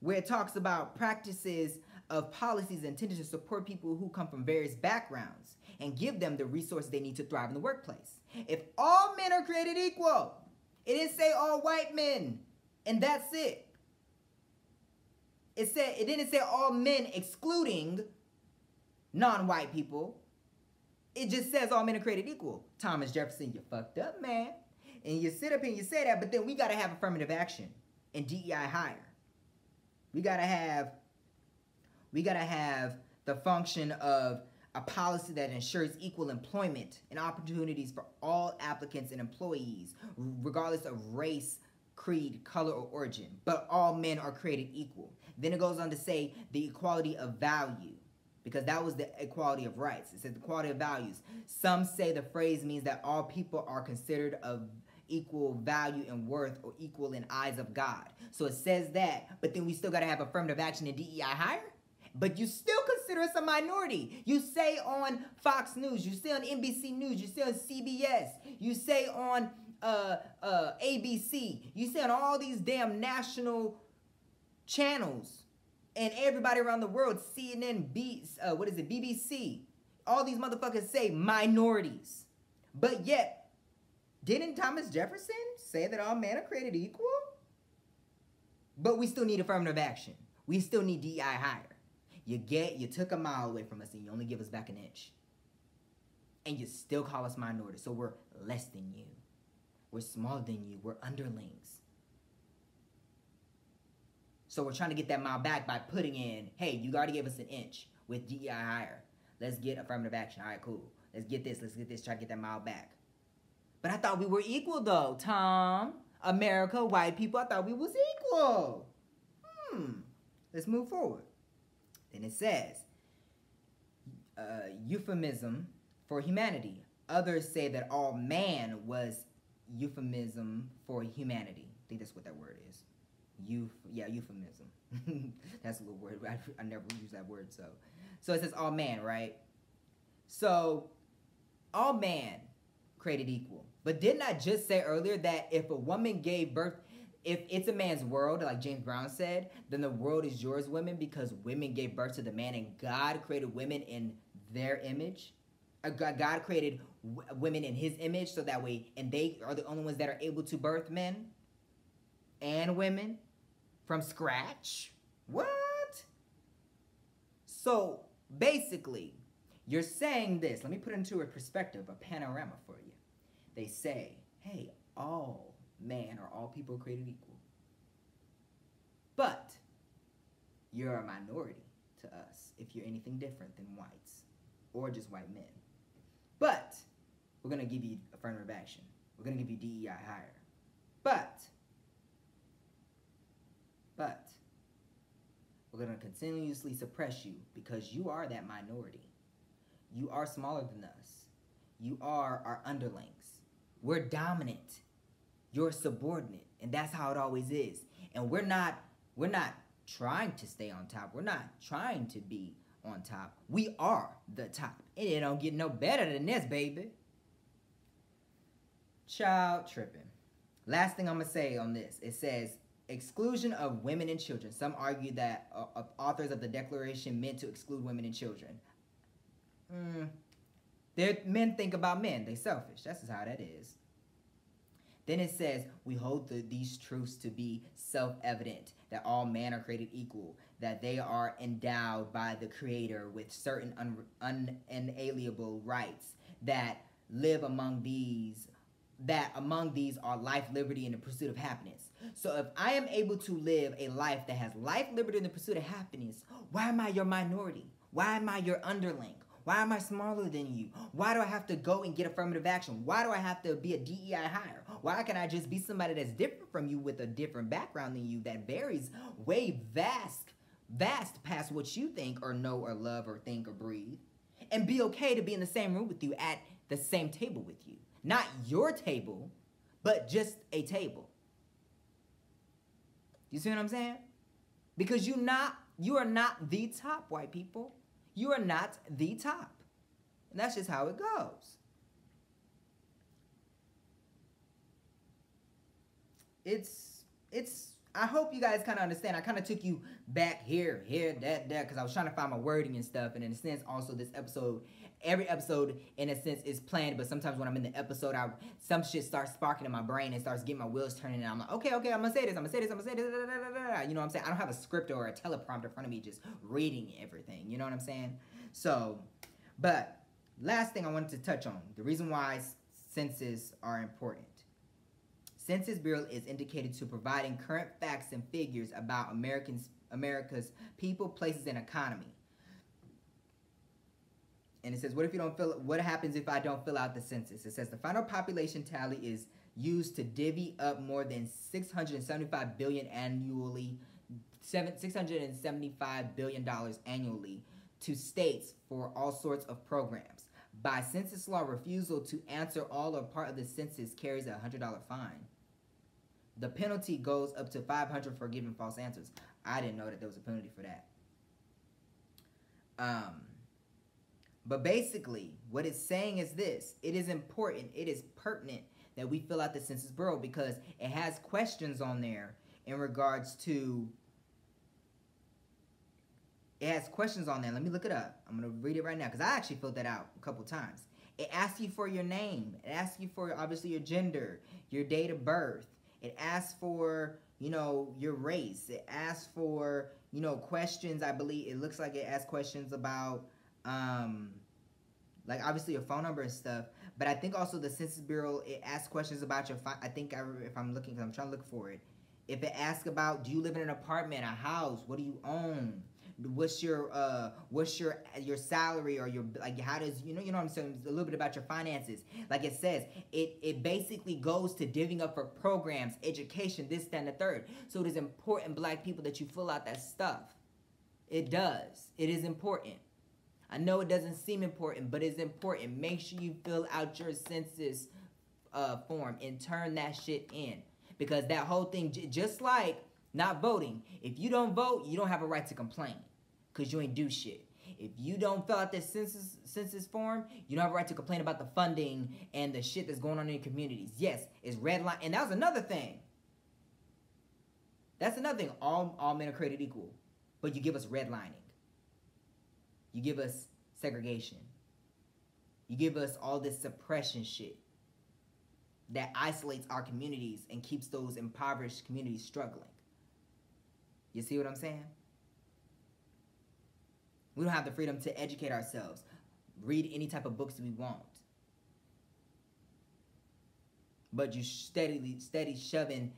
where it talks about practices of policies intended to support people who come from various backgrounds and give them the resources they need to thrive in the workplace. If all men are created equal, it didn't say all white men, and that's it. It said it didn't say all men excluding non-white people. It just says all men are created equal. Thomas Jefferson, you fucked up, man. And you sit up and you say that, but then we got to have affirmative action and DEI hire. We got to have we got to have the function of a policy that ensures equal employment and opportunities for all applicants and employees, regardless of race, creed, color, or origin. But all men are created equal. Then it goes on to say the equality of value, because that was the equality of rights. It says the equality of values. Some say the phrase means that all people are considered of equal value and worth or equal in eyes of God. So it says that, but then we still got to have affirmative action in DEI hire? But you still consider us a minority. You say on Fox News, you say on NBC News, you say on CBS, you say on uh, uh, ABC, you say on all these damn national channels and everybody around the world, CNN, B, uh, what is it, BBC, all these motherfuckers say minorities. But yet, didn't Thomas Jefferson say that all men are created equal? But we still need affirmative action. We still need DEI hire. You get, you took a mile away from us and you only give us back an inch. And you still call us minorities, so we're less than you. We're smaller than you. We're underlings. So we're trying to get that mile back by putting in, hey, you already gave us an inch with DEI hire. Let's get affirmative action. All right, cool. Let's get this. Let's get this. Try to get that mile back. But I thought we were equal though, Tom. America, white people, I thought we was equal. Hmm. Let's move forward. Then it says, uh, euphemism for humanity. Others say that all man was euphemism for humanity. I think that's what that word is. Euph yeah, euphemism. that's a little word. I, I never use that word, so. So it says all man, right? So, all man created equal. But didn't I just say earlier that if a woman gave birth, if it's a man's world, like James Brown said, then the world is yours, women, because women gave birth to the man and God created women in their image? Uh, God created women in his image so that way, and they are the only ones that are able to birth men and women from scratch? What? So basically, you're saying this. Let me put it into a perspective, a panorama for you. They say, hey, all man or all people are created equal. But you're a minority to us if you're anything different than whites or just white men. But we're going to give you affirmative action. We're going to give you DEI hire. But, but, we're going to continuously suppress you because you are that minority. You are smaller than us. You are our underlings. We're dominant. You're subordinate. And that's how it always is. And we're not we're not trying to stay on top. We're not trying to be on top. We are the top. And it don't get no better than this, baby. Child tripping. Last thing I'm going to say on this. It says, exclusion of women and children. Some argue that uh, authors of the Declaration meant to exclude women and children. Mm, men think about men. They selfish. That's just how that is. Then it says, we hold the, these truths to be self-evident, that all men are created equal, that they are endowed by the Creator with certain un, unalienable rights, that live among these, that among these are life, liberty, and the pursuit of happiness. So if I am able to live a life that has life, liberty, and the pursuit of happiness, why am I your minority? Why am I your underling? Why am I smaller than you? Why do I have to go and get affirmative action? Why do I have to be a DEI hire? Why can I just be somebody that's different from you with a different background than you that varies way vast, vast past what you think or know or love or think or breathe? And be okay to be in the same room with you at the same table with you. Not your table, but just a table. You see what I'm saying? Because you not you are not the top white people. You are not the top. And that's just how it goes. It's, it's, I hope you guys kind of understand. I kind of took you back here, here, that, that, because I was trying to find my wording and stuff. And in a sense, also this episode, every episode in a sense is planned. But sometimes when I'm in the episode, I some shit starts sparking in my brain and starts getting my wheels turning. And I'm like, okay, okay, I'm gonna say this, I'm gonna say this, I'm gonna say this. Da, da, da, you know what I'm saying? I don't have a script or a teleprompter in front of me just reading everything. You know what I'm saying? So, but last thing I wanted to touch on the reason why census are important. Census Bureau is indicated to providing current facts and figures about Americans, America's people, places, and economy. And it says, what if you don't fill, what happens if I don't fill out the census? It says the final population tally is used to divvy up more than 675 billion annually, seven, 675 billion dollars annually to states for all sorts of programs. By census law, refusal to answer all or part of the census carries a $100 fine. The penalty goes up to 500 for giving false answers. I didn't know that there was a penalty for that. Um, but basically, what it's saying is this. It is important, it is pertinent that we fill out the Census Bureau because it has questions on there in regards to It has questions on there. Let me look it up. I'm gonna read it right now because I actually filled that out a couple times. It asks you for your name. It asks you for obviously your gender, your date of birth. It asks for you know your race. It asks for you know questions. I believe it looks like it asks questions about um like obviously your phone number and stuff. But I think also the Census Bureau it asks questions about your. I think I, if I'm looking, I'm trying to look for it. If it asks about, do you live in an apartment, a house? What do you own? What's your uh what's your your salary or your like how does you know you know what I'm saying a little bit about your finances like it says it it basically goes to divvying up for programs education this and the third so it is important black people that you fill out that stuff it does it is important I know it doesn't seem important, but it's important. Make sure you fill out your census uh, form and turn that shit in. Because that whole thing, just like not voting, if you don't vote, you don't have a right to complain. Because you ain't do shit. If you don't fill out this census census form, you don't have a right to complain about the funding and the shit that's going on in your communities. Yes, it's red line, and that was another thing. That's another thing. All all men are created equal, but you give us redlining. You give us segregation. You give us all this suppression shit that isolates our communities and keeps those impoverished communities struggling. You see what I'm saying? We don't have the freedom to educate ourselves, read any type of books we want. But you steadily, steady shoving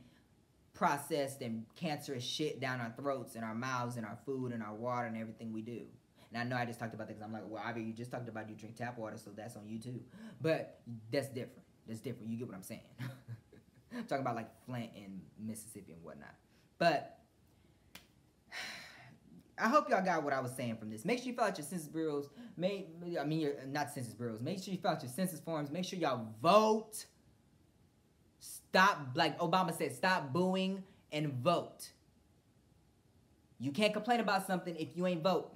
processed and cancerous shit down our throats and our mouths and our food and our water and everything we do. And I know I just talked about that because I'm like, well, Ivy, you just talked about you drink tap water, so that's on you too. But that's different. That's different. You get what I'm saying. I'm talking about like Flint and Mississippi and whatnot. But I hope y'all got what I was saying from this. Make sure you fill out your census bureaus. May I mean your not census bureaus. Make sure you fill out your census forms. Make sure y'all vote. Stop like Obama said, stop booing and vote. You can't complain about something if you ain't voting.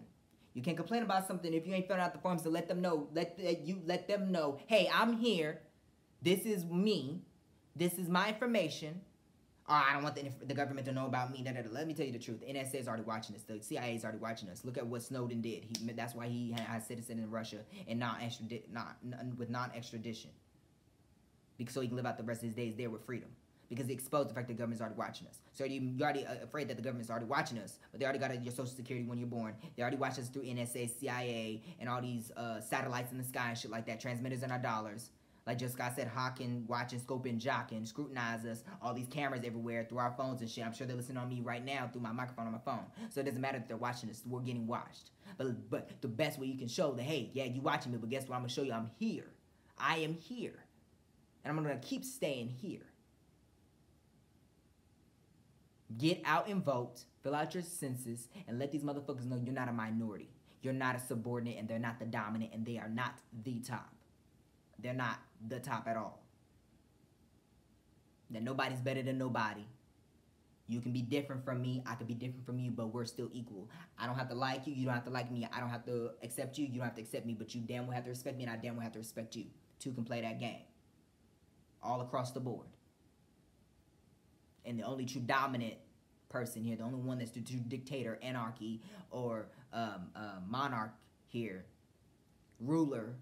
You can't complain about something if you ain't filling out the forms to let them know. Let you let them know. Hey, I'm here. This is me. This is my information. Oh, I don't want the, the government to know about me. Da, da, da. Let me tell you the truth. The NSA is already watching us. The CIA is already watching us. Look at what Snowden did. He, that's why he has citizen in Russia and not extradi- not with non extradition, because so he can live out the rest of his days there with freedom because it exposed the fact that the government's already watching us. So you, are already uh, afraid that the government's already watching us, but they already got your social security when you're born. They already watch us through NSA, CIA, and all these uh, satellites in the sky and shit like that, transmitters in our dollars. Like just Scott said, hawking, watching, scoping, jocking, scrutinize us, all these cameras everywhere through our phones and shit. I'm sure they're listening on me right now through my microphone on my phone. So it doesn't matter if they're watching us, we're getting watched. But but the best way you can show that, hey, yeah, you watching me, but guess what? I'm gonna show you I'm here. I am here. And I'm gonna keep staying here. Get out and vote, fill out your census, and let these motherfuckers know you're not a minority. You're not a subordinate, and they're not the dominant, and they are not the top. They're not the top at all. That nobody's better than nobody. You can be different from me. I can be different from you, but we're still equal. I don't have to like you. You don't have to like me. I don't have to accept you. You don't have to accept me, but you damn well have to respect me, and I damn well have to respect you. Two can play that game. All across the board and the only true dominant person here, the only one that's the true dictator, anarchy, or um, uh, monarch here, ruler,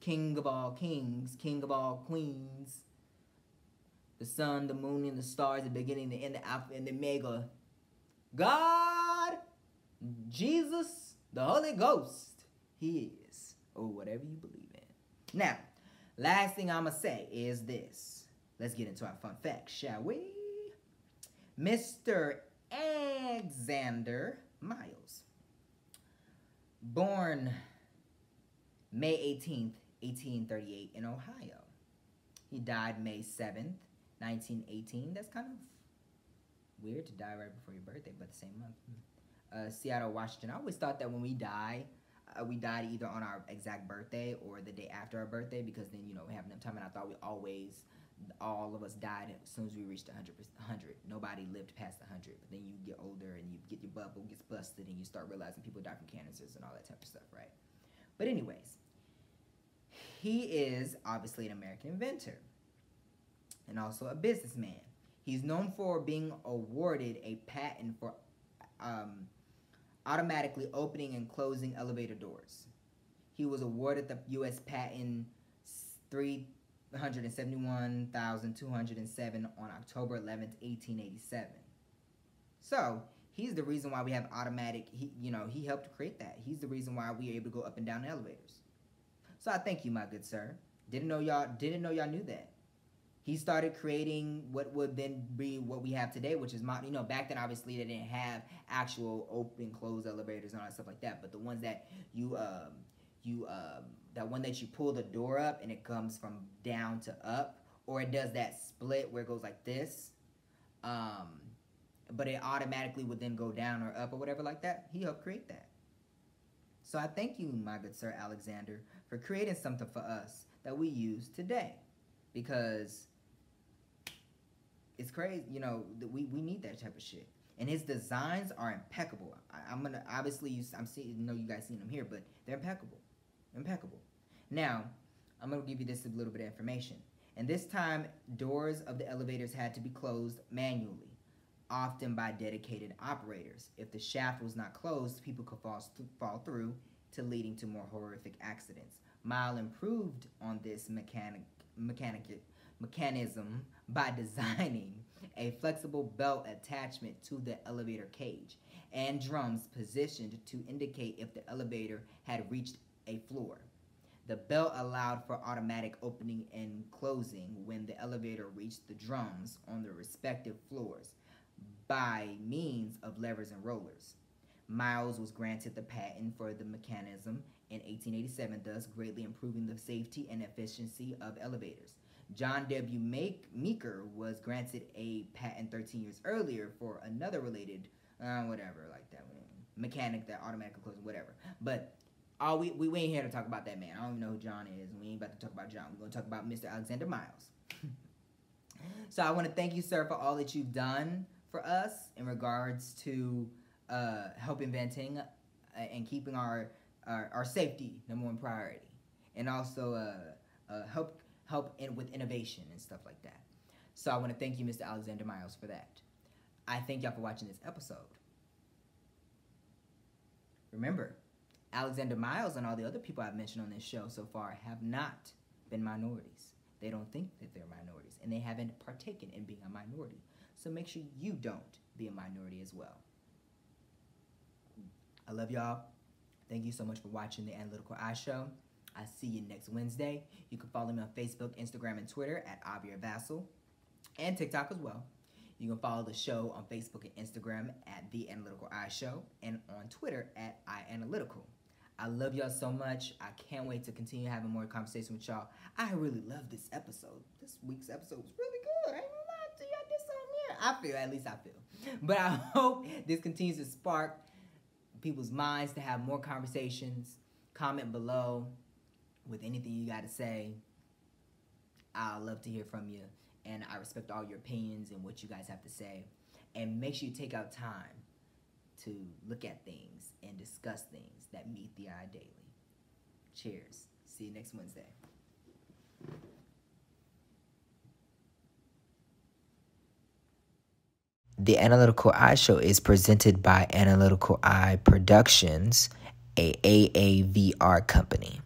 king of all kings, king of all queens, the sun, the moon, and the stars, the beginning, the end, the alpha, and the omega. God, Jesus, the Holy Ghost, He is, or whatever you believe in. Now, last thing I'm gonna say is this. Let's get into our fun facts, shall we? Mr. Alexander Miles. Born May 18th, 1838 in Ohio. He died May 7th, 1918. That's kind of weird to die right before your birthday, but the same month. Uh, Seattle, Washington. I always thought that when we die, uh, we died either on our exact birthday or the day after our birthday because then, you know, we have enough time. And I thought we always all of us died as soon as we reached 100, 100. Nobody lived past 100. But then you get older and you get your bubble gets busted and you start realizing people die from cancers and all that type of stuff, right? But anyways, he is obviously an American inventor and also a businessman. He's known for being awarded a patent for um, automatically opening and closing elevator doors. He was awarded the U.S. Patent 371,207 on October 11th, 1887. So, he's the reason why we have automatic, he, you know, he helped create that. He's the reason why we're able to go up and down elevators. So I thank you, my good sir. Didn't know y'all didn't know y'all knew that. He started creating what would then be what we have today, which is modern, you know back then obviously they didn't have actual open closed elevators and all that stuff like that, but the ones that you um, you um, that one that you pull the door up and it comes from down to up, or it does that split where it goes like this, um, but it automatically would then go down or up or whatever like that. He helped create that. So I thank you, my good sir Alexander, for creating something for us that we use today, because it's crazy. You know, we we need that type of shit and his designs are impeccable. I, am gonna obviously you, I'm seeing know you guys seen them here, but they're impeccable impeccable. Now, I'm going to give you this a little bit of information. And this time, doors of the elevators had to be closed manually, often by dedicated operators. If the shaft was not closed, people could fall, fall through to leading to more horrific accidents. Mile improved on this mechanic, mechanic, mechanism by designing a flexible belt attachment to the elevator cage and drums positioned to indicate if the elevator had reached a floor. The bell allowed for automatic opening and closing when the elevator reached the drums on the respective floors by means of levers and rollers. Miles was granted the patent for the mechanism in 1887, thus greatly improving the safety and efficiency of elevators. John W. Meaker was granted a patent 13 years earlier for another related, uh, whatever, like that one, mechanic that automatically closes, whatever. But all we, we, we ain't here to talk about that man. I don't even know who John is. We ain't about to talk about John. We're going to talk about Mr. Alexander Miles. so I want to thank you, sir, for all that you've done for us in regards to uh, help inventing uh, and keeping our, our, our safety number one priority, and also uh, uh, help help in, with innovation and stuff like that. So I want to thank you, Mr. Alexander Miles, for that. I thank y'all for watching this episode. Remember, Alexander Miles and all the other people I've mentioned on this show so far have not been minorities. They don't think that they're minorities, and they haven't partaken in being a minority. So make sure you don't be a minority as well. I love y'all. Thank you so much for watching the Analytical Eye Show. I see you next Wednesday. You can follow me on Facebook, Instagram, and Twitter at Aviere Vassel, and TikTok as well. You can follow the show on Facebook and Instagram at The Analytical Eye Show, and on Twitter at iAnalytical. I love y'all so much. I can't wait to continue having more conversation with y'all. I really love this episode. This week's episode was really good. I ain't gonna lie to. I did something here. I feel, at least I feel. But I hope this continues to spark people's minds to have more conversations. Comment below with anything you got to say. I love to hear from you. And I respect all your opinions and what you guys have to say. And make sure you take out time to look at things and discuss things that meet the eye daily. Cheers. See you next Wednesday. The Analytical Eye Show is presented by Analytical Eye Productions, a AAVR company.